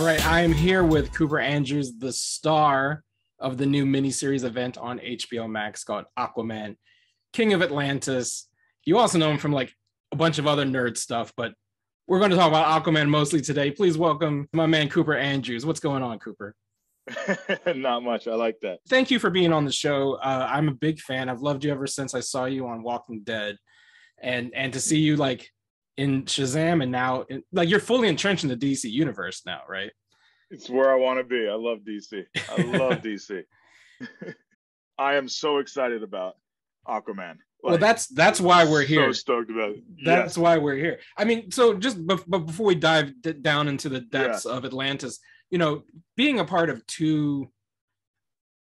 All right, I am here with Cooper Andrews, the star of the new miniseries event on HBO Max called Aquaman, King of Atlantis. You also know him from like a bunch of other nerd stuff, but we're going to talk about Aquaman mostly today. Please welcome my man Cooper Andrews. What's going on, Cooper? Not much. I like that. Thank you for being on the show. Uh, I'm a big fan. I've loved you ever since I saw you on Walking Dead, and and to see you like in Shazam and now in, like you're fully entrenched in the DC universe now, right? It's where I want to be. I love DC. I love DC. I am so excited about Aquaman. Like, well, that's that's why we're here. So stoked about it. That's why we're here. I mean, so just but before we dive down into the depths yeah. of Atlantis, you know, being a part of two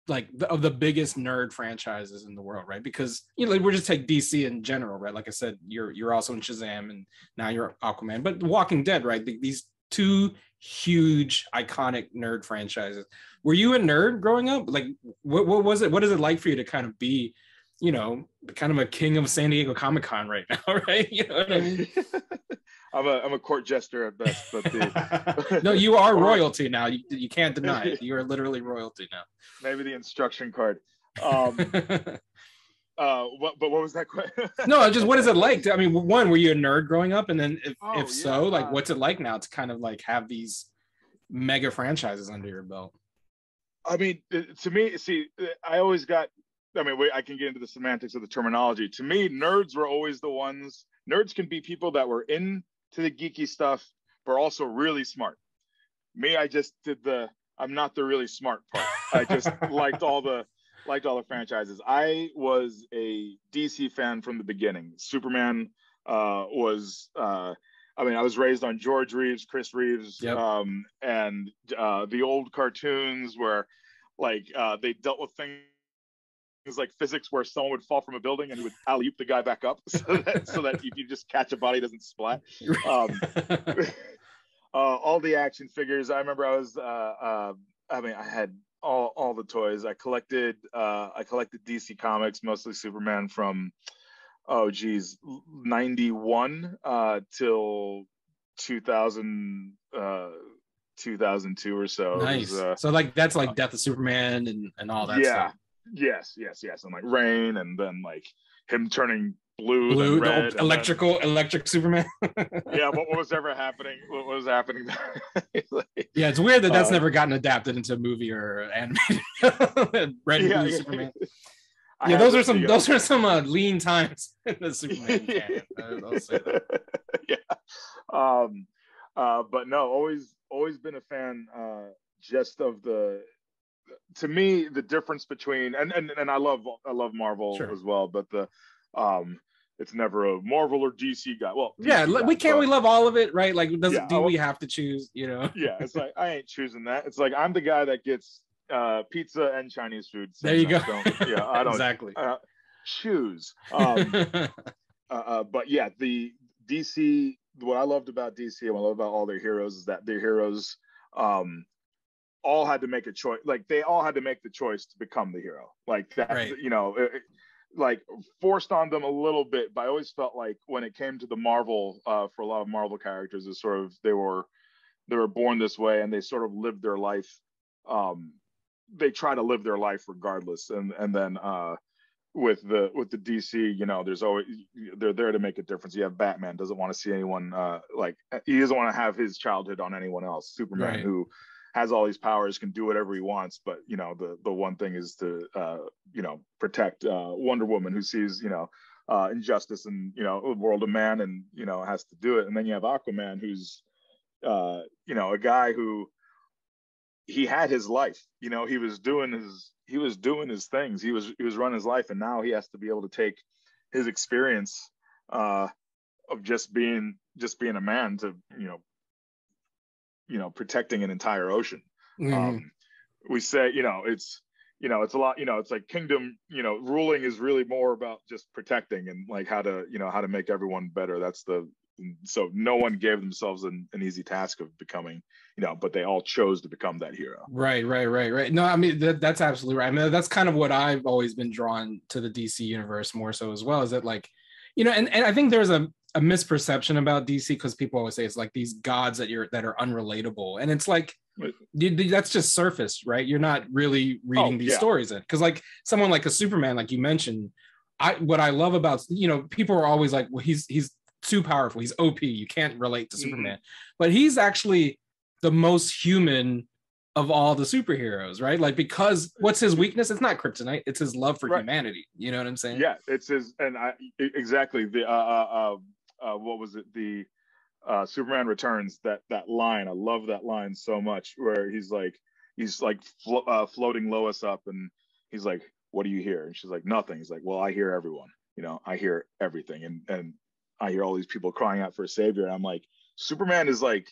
like the, of the biggest nerd franchises in the world, right? Because you know, like, we're just take DC in general, right? Like I said, you're you're also in Shazam, and now you're Aquaman, but Walking Dead, right? These two huge iconic nerd franchises. Were you a nerd growing up? Like, what what was it? What is it like for you to kind of be, you know, kind of a king of San Diego Comic Con right now, right? You know what I mean? I'm a I'm a court jester at best, but the no, you are royalty now. You you can't deny it. You are literally royalty now. Maybe the instruction card. Um, uh, what? But what was that question? no, just what is it like? To, I mean, one, were you a nerd growing up, and then if oh, if so, yeah, like, uh, what's it like now to kind of like have these mega franchises under your belt? I mean, to me, see, I always got. I mean, wait, I can get into the semantics of the terminology. To me, nerds were always the ones. Nerds can be people that were in to the geeky stuff, but also really smart. Me, I just did the I'm not the really smart part. I just liked all the liked all the franchises. I was a DC fan from the beginning. Superman uh, was uh, I mean, I was raised on George Reeves, Chris Reeves, yep. um, and uh, the old cartoons where like uh, they dealt with things like physics where someone would fall from a building and he would alley oop the guy back up so that, so that if you just catch a body doesn't splat. Um, uh, all the action figures. I remember I was, uh, uh, I mean, I had all, all the toys. I collected, uh, I collected DC comics, mostly Superman from, oh geez, 91 uh, till 2000, uh, 2002 or so. Nice. Was, uh, so like that's like Death of Superman and, and all that yeah. stuff. Yes, yes, yes. And like Reign, and then like him turning blue, blue red, electrical, then, electric Superman. yeah, what, what, was ever happening? What was happening like, yeah, it's weird that that's uh, never gotten adapted into a movie or animated. red yeah, blue yeah. Superman. I yeah, those are some those are some uh, lean times in the Superman canon. I'll say that. yeah. Um, uh, but no, always always been a fan uh, just of the to me the difference between and and, and I love I love Marvel sure. as well, but the um it's never a Marvel or DC guy. Well, yeah, guy, we can't. But, we love all of it, right? Like, does yeah, do we have to choose? You know? yeah, it's like I ain't choosing that. It's like I'm the guy that gets uh, pizza and Chinese food. There you go. yeah, I don't exactly uh, choose. Um, uh, uh, but yeah, the DC. What I loved about DC and what I love about all their heroes is that their heroes um, all had to make a choice. Like they all had to make the choice to become the hero. Like that, right. you know. It, like forced on them a little bit, but I always felt like when it came to the Marvel, uh, for a lot of Marvel characters, is sort of they were they were born this way and they sort of lived their life. Um, they try to live their life regardless, and and then uh, with the with the DC, you know, there's always they're there to make a difference. You have Batman doesn't want to see anyone uh, like he doesn't want to have his childhood on anyone else. Superman right. who has all these powers, can do whatever he wants. But you know, the the one thing is to uh, you know protect uh, Wonder Woman, who sees you know uh, injustice in you know the world of man, and you know has to do it. And then you have Aquaman, who's uh, you know a guy who he had his life. You know, he was doing his he was doing his things. He was he was running his life, and now he has to be able to take his experience uh, of just being just being a man to you know you know protecting an entire ocean. Mm-hmm. um, we say you know it's you know it's a lot you know it's like kingdom you know ruling is really more about just protecting and like how to you know how to make everyone better. That's the so no one gave themselves an, an easy task of becoming you know but they all chose to become that hero. Right right right right. No i mean that, that's absolutely right. I mean that's kind of what i've always been drawn to the dc universe more so as well is that like you know and, and i think there's a a misperception about DC because people always say it's like these gods that you're that are unrelatable, and it's like you, that's just surface, right? You're not really reading oh, these yeah. stories in because like someone like a Superman, like you mentioned, I what I love about you know people are always like, well, he's he's too powerful, he's OP, you can't relate to mm-hmm. Superman, but he's actually the most human of all the superheroes, right? Like because what's his weakness? It's not kryptonite. It's his love for right. humanity. You know what I'm saying? Yeah, it's his, and I exactly the uh, uh, uh, what was it? The uh, Superman Returns. That that line, I love that line so much. Where he's like, he's like flo- uh, floating Lois up, and he's like, "What do you hear?" And she's like, "Nothing." He's like, "Well, I hear everyone. You know, I hear everything, and and I hear all these people crying out for a savior." And I'm like, Superman is like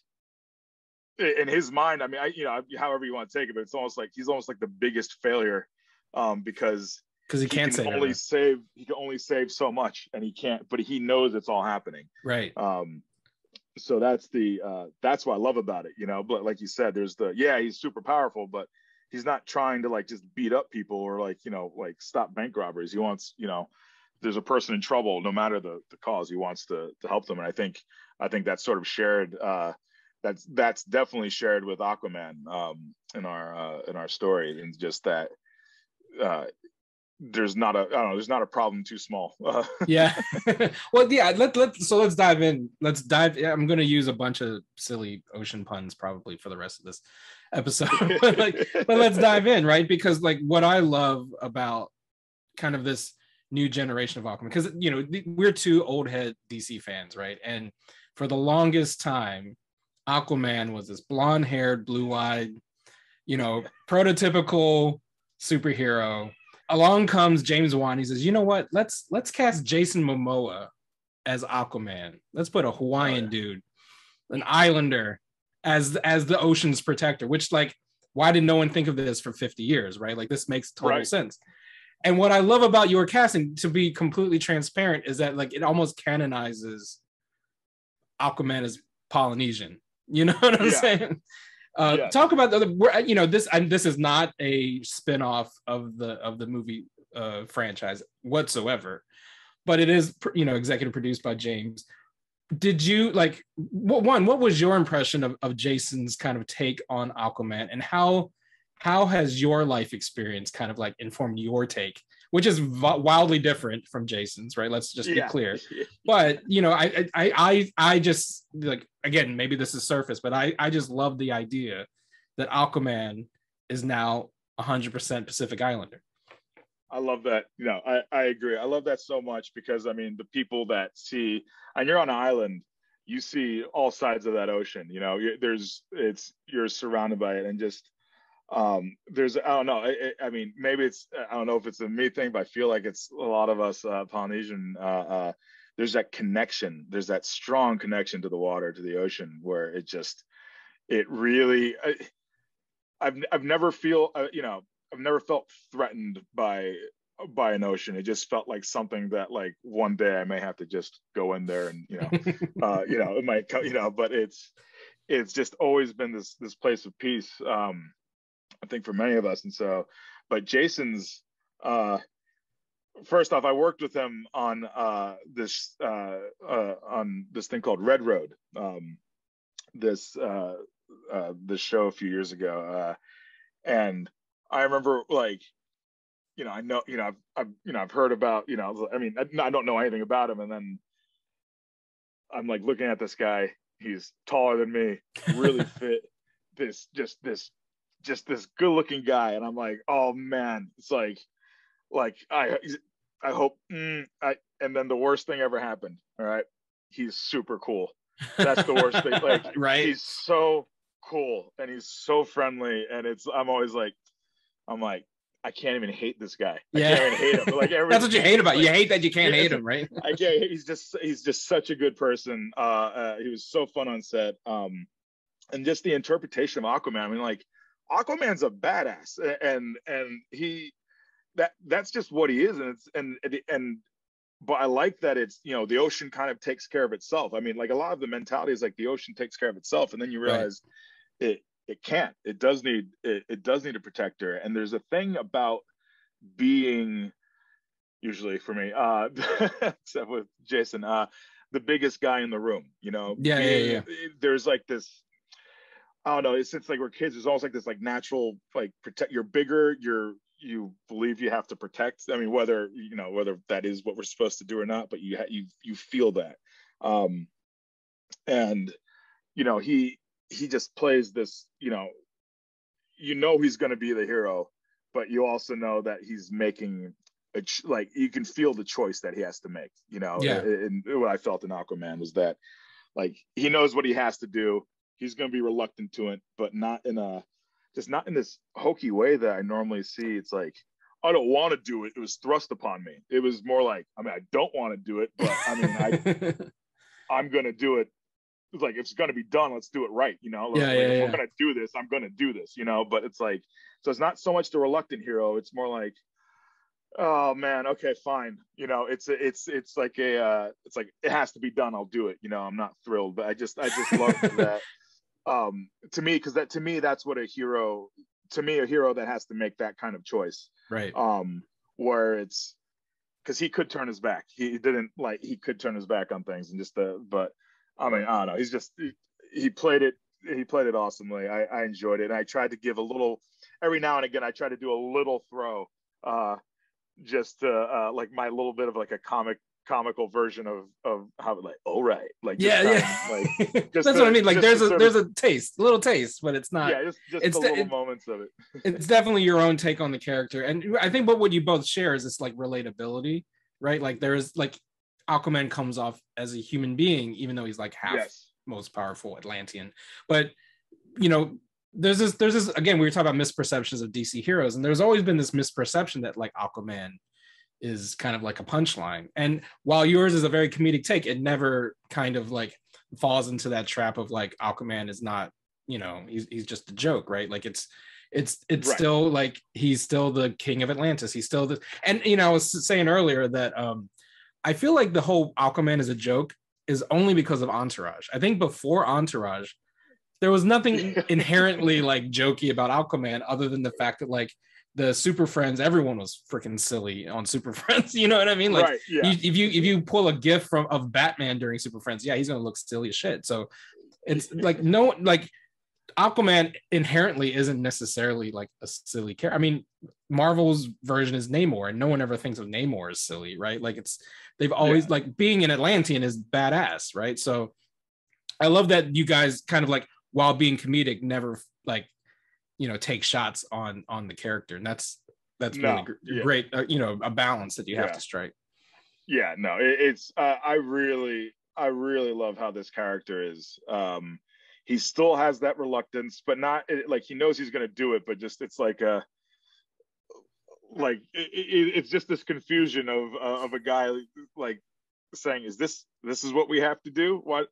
in his mind, I mean, I, you know, however you want to take it, but it's almost like he's almost like the biggest failure um, because because he can't he can only save he can only save so much, and he can't. But he knows it's all happening. Right. Um, so that's the uh, that's what I love about it, you know. But like you said, there's the yeah, he's super powerful, but he's not trying to like just beat up people or like you know like stop bank robberies. He wants you know there's a person in trouble, no matter the the cause, he wants to to help them, and I think I think that's sort of shared. Uh, that's that's definitely shared with Aquaman um, in our uh, in our story, and just that uh, there's not a I don't know there's not a problem too small. yeah, well, yeah. Let let so let's dive in. Let's dive. I'm going to use a bunch of silly ocean puns probably for the rest of this episode, but like, but let's dive in, right? Because like what I love about kind of this new generation of Aquaman, because you know we're two old head DC fans, right? And for the longest time, Aquaman was this blonde haired, blue eyed, you know, prototypical superhero. Along comes James Wan. He says, you know what? Let's let's cast Jason Momoa as Aquaman. Let's put a Hawaiian oh, yeah. dude, an islander, as as the ocean's protector. Which like, why did no one think of this for 50 years? Right? Like this makes total right. sense. And what I love about your casting, to be completely transparent, is that like it almost canonizes Aquaman as Polynesian. You know what I'm yeah. saying? Uh, yeah. Talk about the you know this and this is not a spin-off of the of the movie uh, franchise whatsoever, but it is you know executive produced by James. Did you like what one? What was your impression of, of Jason's kind of take on Aquaman, and how how has your life experience kind of like informed your take which is wildly different from Jason's, right? Let's just be yeah. clear. But you know, I, I, I, I just like again, maybe this is surface, but I, I just love the idea that Aquaman is now 100% Pacific Islander. I love that. You know, I, I agree. I love that so much because I mean, the people that see, and you're on an island, you see all sides of that ocean. You know, there's, it's, you're surrounded by it, and just um there's i don't know I, I, mean maybe it's i don't know if it's a me thing but i feel like it's a lot of us uh, polynesian uh, uh there's that connection there's that strong connection to the water to the ocean where it just it really I, have i've never feel uh, you know i've never felt threatened by by an ocean. It just felt like something that like one day i may have to just go in there and you know uh you know it might you know but it's it's just always been this this place of peace. Um I think for many of us. And so, but Jason's, uh, first off, I worked with him on uh, this uh, uh, on this thing called Red Road, um, this uh, uh, this show a few years ago, uh, and I remember like, you know, I know, you know, I've, I've you know, I've heard about, you know, I mean, I, I don't know anything about him, and then I'm like looking at this guy. He's taller than me, really fit. This just this just this good looking guy and i'm like oh man it's like like i i hope mm, i and then the worst thing ever happened all right he's super cool that's the worst thing like right he's so cool and he's so friendly and it's i'm always like i'm like I can't even hate this guy. I yeah. can't even hate him. Like that's what you hate about. Like, you hate that you can't hate him, right? I can't. He's just he's just such a good person. Uh, uh, he was so fun on set. Um, and just the interpretation of Aquaman. I mean, like Aquaman's a badass, and and he that that's just what he is, and it's and and but I like that it's you know the ocean kind of takes care of itself. I mean, like a lot of the mentality is like the ocean takes care of itself, and then you realize right. it it can't. It does need it, it does need a protector, and there's a thing about being usually for me, uh, except with Jason, uh, the biggest guy in the room. You know, yeah, yeah, yeah. There's like this. I don't know. It's, it's like we're kids. There's always like this like natural like protect. You're bigger. You're you believe you have to protect. I mean, whether you know whether that is what we're supposed to do or not, but you ha- you you feel that. Um, and you know he he just plays this. You know, you know he's going to be the hero, but you also know that he's making a ch- like you can feel the choice that he has to make. You know, yeah. And, and what I felt in Aquaman was that like he knows what he has to do. He's going to be reluctant to it, but not in a just not in this hokey way that I normally see. It's like I don't want to do it. It was thrust upon me. It was more like I mean I don't want to do it, but I mean I I'm going to do it it's like if it's going to be done let's do it right you know yeah, like, yeah, if yeah. we're going to do this i'm going to do this you know but it's like so it's not so much the reluctant hero it's more like oh man okay fine you know it's it's it's like a uh it's like it has to be done i'll do it you know i'm not thrilled but i just i just love that um to me because that to me that's what a hero to me a hero that has to make that kind of choice right um where it's because he could turn his back he didn't like he could turn his back on things and just the but I mean, I don't know. He's just he, he played it. He played it awesomely. I, I enjoyed it. And I tried to give a little every now and again. I try to do a little throw, uh, just uh, uh, like my little bit of like a comic comical version of of how like oh right like yeah yeah like that's to, what I mean like there's a there's a taste a little taste but it's not yeah just, just it's the little it, moments of it it's definitely your own take on the character and I think what what you both share is this like relatability right like there is like Aquaman comes off as a human being, even though he's like half yes. most powerful Atlantean. But you know, there's this, there's this again, we were talking about misperceptions of DC heroes, and there's always been this misperception that like Aquaman is kind of like a punchline. And while yours is a very comedic take, it never kind of like falls into that trap of like Aquaman is not, you know, he's he's just a joke, right? Like it's it's it's right. still like he's still the king of Atlantis. He's still the and you know, I was saying earlier that um I feel like the whole Aquaman is a joke is only because of Entourage. I think before Entourage, there was nothing inherently like jokey about Aquaman other than the fact that like the Super Friends, everyone was freaking silly on Super Friends. You know what I mean? Like right, yeah. you, if you if you pull a gif from of Batman during Super Friends, yeah, he's gonna look silly as shit. So it's like no like Aquaman inherently isn't necessarily like a silly character. I mean, Marvel's version is Namor, and no one ever thinks of Namor as silly, right? Like it's they've always yeah. like being an Atlantean is badass, right? So I love that you guys kind of like while being comedic, never like you know take shots on on the character, and that's that's no, really yeah. great. Uh, you know, a balance that you have to strike. Yeah, no, it, it's uh, I really I really love how this character is. Um, he still has that reluctance, but not like he knows he's going to do it, but just it's like a like it, it, it's just this confusion of uh, of a guy like saying, "Is this this is what we have to do?" What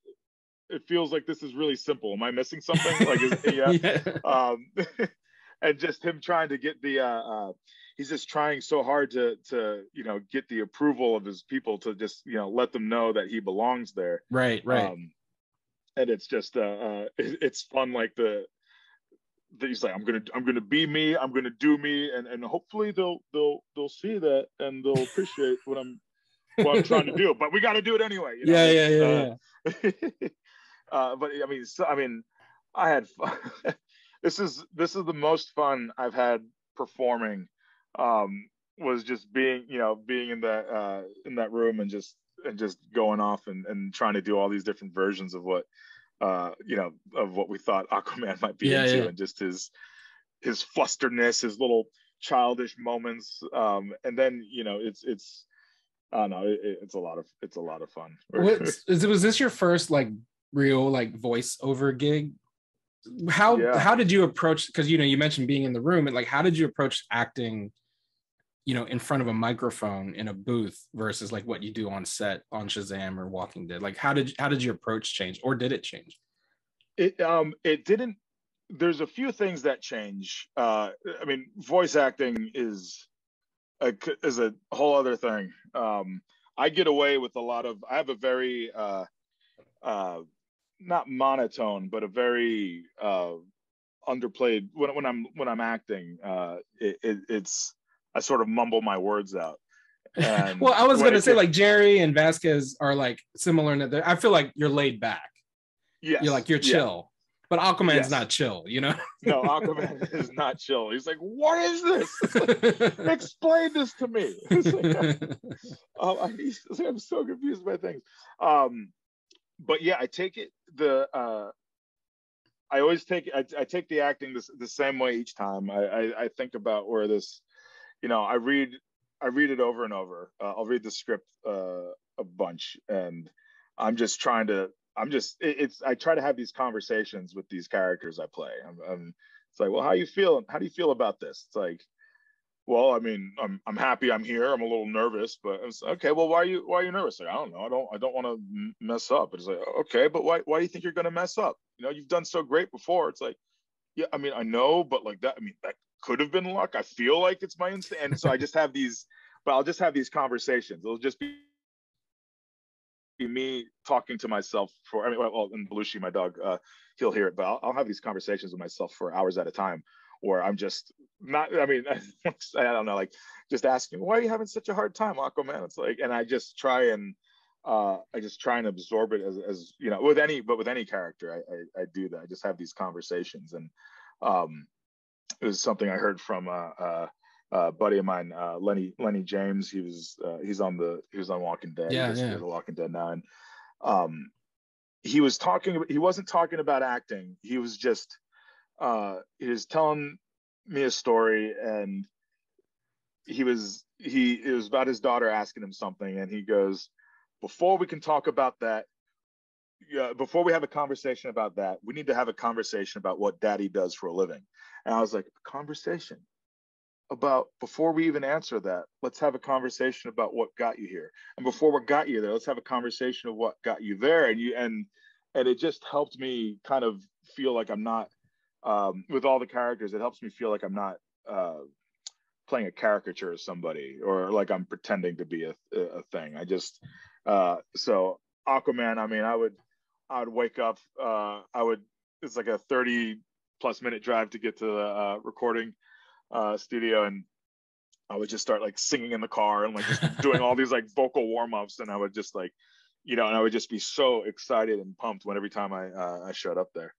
it feels like this is really simple. Am I missing something? Like, is, yeah. yeah. Um, and just him trying to get the uh, uh, he's just trying so hard to to you know get the approval of his people to just you know let them know that he belongs there. Right, right. Um, and it's just uh, uh it's fun like the, the he's like i'm gonna i'm gonna be me i'm gonna do me and and hopefully they'll they'll they'll see that and they'll appreciate what i'm what i'm trying to do but we got to do it anyway you know? yeah yeah yeah, uh, yeah. uh, but i mean so, i mean i had fun this is this is the most fun i've had performing um was just being you know being in that uh in that room and just and just going off and, and trying to do all these different versions of what uh you know of what we thought aquaman might be yeah, into yeah. and just his his flusterness his little childish moments um and then you know it's it's i don't know it, it's a lot of it's a lot of fun was this your first like real like voiceover gig how yeah. how did you approach because you know you mentioned being in the room and like how did you approach acting you know in front of a microphone in a booth versus like what you do on set on Shazam or Walking Dead? Like how did how did your approach change or did it change? It um it didn't there's a few things that change. Uh I mean voice acting is a is a whole other thing. Um I get away with a lot of I have a very uh uh not monotone but a very uh underplayed when, when I'm when I'm acting uh it, it, it's I sort of mumble my words out. And well, I was gonna say like Jerry and Vasquez are like similar in that I feel like you're laid back. Yeah, You're like you're chill. But Aquaman's yes. not chill, you know? no, Aquaman is not chill. He's like, what is this? Like, Explain this to me. Like, oh, I, I'm so confused by things. Um, but yeah, I take it the uh, I always take I, I take the acting the, the same way each time. I, I, I think about where this, you know, I read I read it over and over. Uh, I'll read the script uh, a bunch, and I'm just trying to. I'm just. It, it's. I try to have these conversations with these characters I play. I'm, I'm. It's like, well, how you feel? How do you feel about this? It's like, well, I mean, I'm I'm happy I'm here. I'm a little nervous, but it's okay. Well, why are you why are you nervous? Like, I don't know. I don't I don't want to mess up. It's like, okay, but why why do you think you're gonna mess up? You know, you've done so great before. It's like, yeah, I mean, I know, but like that. I mean, that could have been luck. I feel like it's my instinct, and so I just have these. But I'll just have these conversations. It'll just be me talking to myself for I mean well and Belushi my dog uh he'll hear it but I'll, I'll, have these conversations with myself for hours at a time or I'm just not. I mean, I don't know, like just asking, why are you having such a hard time, Aquaman? It's like, and I just try and uh, I just try and absorb it as, as you know, with any, but with any character, I, I, I do that. I just have these conversations, and um, it was something I heard from uh, uh, uh, buddy of mine, uh, Lennie Lennie James. He was uh, he's on the he was on Walking Dead. Yeah, he's, yeah. The Walking Dead now, and um, he was talking. He wasn't talking about acting. He was just uh, he was telling me a story, and he was he it was about his daughter asking him something, and he goes, "Before we can talk about that, yeah, before we have a conversation about that, we need to have a conversation about what Daddy does for a living." And I was like, "Conversation." about before we even answer that let's have a conversation about what got you here and before what got you there let's have a conversation of what got you there and you and and it just helped me kind of feel like i'm not um, with all the characters, it helps me feel like I'm not uh, playing a caricature of somebody or like I'm pretending to be a, a thing. I just uh, so Aquaman. I mean, I would I would wake up. Uh, I would. It's like a 30 plus minute drive to get to the uh, recording uh, studio, and I would just start like singing in the car and like just doing all these like vocal warm ups, and I would just like, you know, and I would just be so excited and pumped when every time I uh, I showed up there.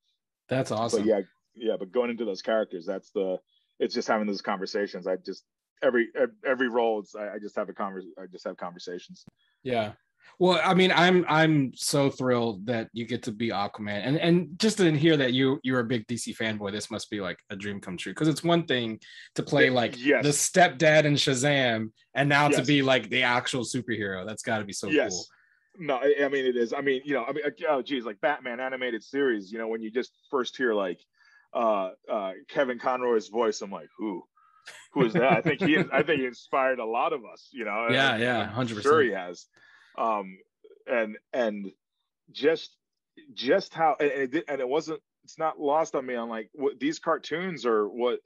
That's awesome. But yeah, yeah, but going into those characters, that's the it's just having those conversations. I just every every role, it's I, I just have a convers I just have conversations. Yeah. Well, I mean, I'm I'm so thrilled that you get to be Aquaman, and and just to hear that you you're a big DC fanboy, this must be like a dream come true. Because it's one thing to play like yes. the stepdad in Shazam, and now yes. to be like the actual superhero. That's got to be so yes. cool. No, I, I mean it is. I mean, you know, I mean, uh, oh geez, like Batman animated series. You know, when you just first hear like uh, uh, Kevin Conroy's voice, I'm like, who? Who is that? I think he, I think he inspired a lot of us. You know. Yeah, yeah, hundred percent. Sure, he has. Um, and and just just how and it, and it wasn't. It's not lost on me. I'm like, what these cartoons are what,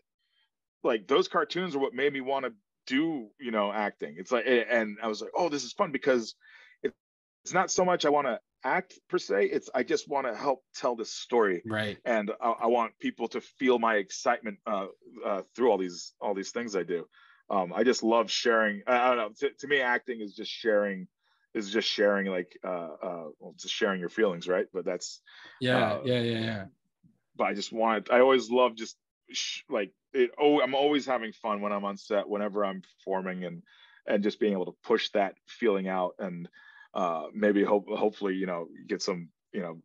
like those cartoons are what made me want to do you know acting. It's like, and I was like, oh, this is fun because it's not so much I want to act per se it's i just want to help tell this story. Right. And I, I, want people to feel my excitement uh, uh, through all these all these things i do. Um, i just love sharing i, don't know to, to, me acting is just sharing is just sharing like uh uh well, just sharing your feelings right? But that's yeah uh, yeah yeah yeah. but i just want i always love just sh- like it oh i'm always having fun when i'm on set whenever i'm performing and and just being able to push that feeling out. And uh, maybe hope hopefully you know get some you know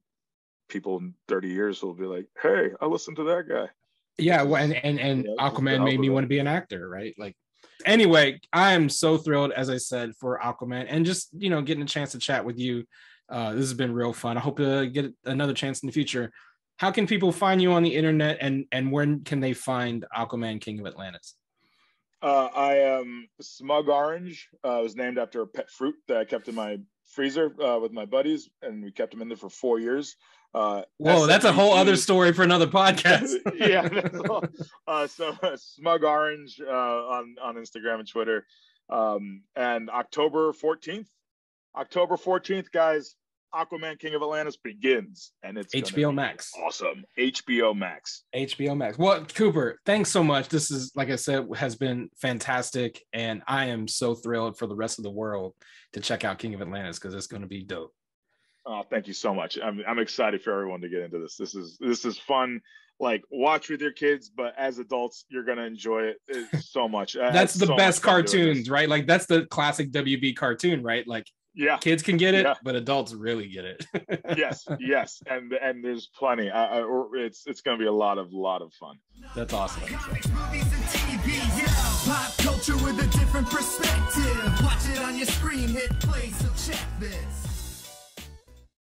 people in 30 years will be like, hey, I listened to that guy. Yeah, well, and and, and Aquaman made me want to be an actor, right? Like, anyway, I am so thrilled, as I said, for Aquaman, and just you know getting a chance to chat with you. Uh, this has been real fun. I hope to get another chance in the future. How can people find you on the internet, and and when can they find Aquaman, King of Atlantis? Uh, I am Smug Orange. Uh, was named after a pet fruit that I kept in my freezer uh, with my buddies, and we kept them in there for four years. Uh, Whoa, that's a whole other story for another podcast. yeah. Uh, so uh, Smug Orange uh, on on Instagram and Twitter, um, and October fourteenth, October fourteenth, guys. Aquaman King of Atlantis begins, and it's HBO Max. Awesome, HBO Max. HBO Max. Well, Cooper, thanks so much. This is, like I said, has been fantastic, and I am so thrilled for the rest of the world to check out King of Atlantis because it's going to be dope. Oh, thank you so much. I'm I'm excited for everyone to get into this. This is this is fun. Like watch with your kids, but as adults, you're gonna enjoy it it's so much. that's the so best cartoons, right? Like that's the classic WB cartoon, right? Like yeah. Kids can get it yeah. but adults really get it. Yes yes and and there's plenty. I, I, it's it's gonna be a lot of lot of fun. That's awesome. Pop culture with a different perspective. Watch it on your screen hit play so check this